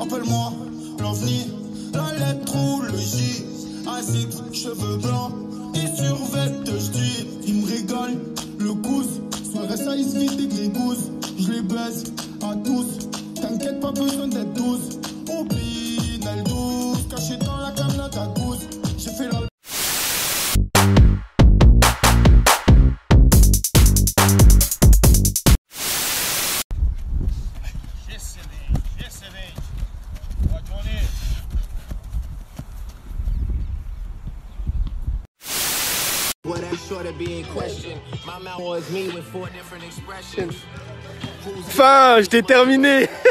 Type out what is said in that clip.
Appelle-moi l'avenir, la lettre ou le J, un zip, cheveux blancs. Vide des gousses, je les baisse Well, that's sure to be in question. My mouth was me with four different expressions. Enfin, je t'ai terminé